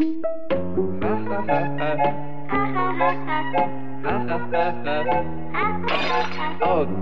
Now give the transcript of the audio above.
Oh.